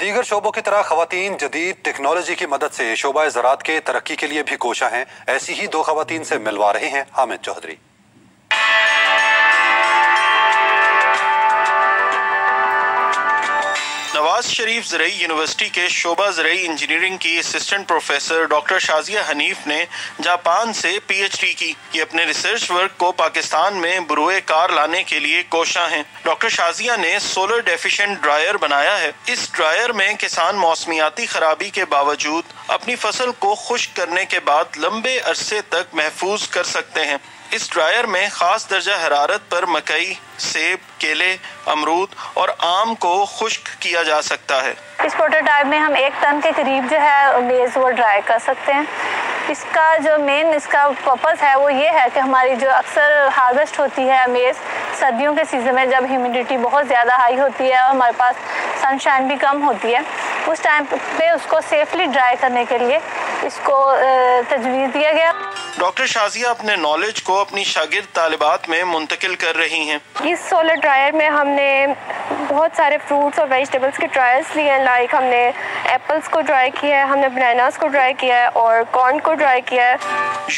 دیگر شعبوں کی طرح خواتین جدید ٹیکنالوجی کی مدد سے شعبہ زراعت کے ترقی کے لیے بھی کوشاں ہیں۔ ایسی ہی دو خواتین سے ملوا رہے ہیں، حامد چودھری۔ نواز شریف زرعی یونیورسٹی کے شعبہ زرعی انجینئرنگ کی assistant professor doctor Shazia Hanif نے جاپان سے پی ایچ ڈی کی۔ یہ اپنے ریسرچ ورک کو پاکستان میں بروئے کار لانے کے لیے کوشاں ہیں۔ ڈاکٹر شازیہ نے سولر ڈیفیشنٹ ڈرائر بنایا ہے۔ اس ڈرائر میں کسان موسمیاتی خرابی کے باوجود اپنی فصل کو خشک کرنے کے بعد لمبے عرصے تک محفوظ کر سکتے ہیں۔ اس ڈرائر میں خاص درجہ حرارت پر مکئی، سیب، کیلے، امرود اور آم کو خشک کیا جا سکتا ہے۔ اس پروٹوٹائپ میں ہم ایک ٹن کے قریب جو ہے میز وہ ڈرائی کر سکتے ہیں۔ اس کا جو مین اس کا پرپز ہے وہ یہ ہے کہ ہماری جو اکثر ہارویسٹ ہوتی ہے میز سردیوں کے سیزن میں جب ہیومیڈیٹی بہت زیادہ ہائی ہوتی ہے اور ہمارے پاس سن شائن بھی کم ہوتی ہے، اس ٹائم پہ اس کو سیفلی ڈرائی کرنے کے لیے اس کو تجویز دیا گیا۔ ڈاکٹر شازیہ اپنے نالج کو اپنی شاگرد طالبات میں منتقل کر رہی ہیں۔ اس سولر ڈرائر میں ہم نے بہت سارے فروٹس اور ویجیٹیبلس کے ٹرائلس لیے ہیں۔ لائک ہم نے ایپلس کو ڈرائی کیا ہے ہم نے بناناز کو ڈرائی کیا ہے اور کارن کو ڈرائی کیا ہے۔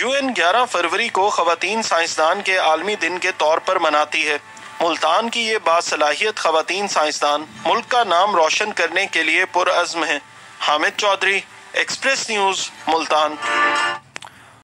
یو این گیارہ فروری کو خواتین سائنسدان کے عالمی دن کے طور پر مناتی ہے۔ ملتان کی یہ باصلاحیت خواتین سائنسدان ملک کا نام روشن کرنے کے لیے پرعزم ہیں۔ Hamid Chaudhry. Express News Multan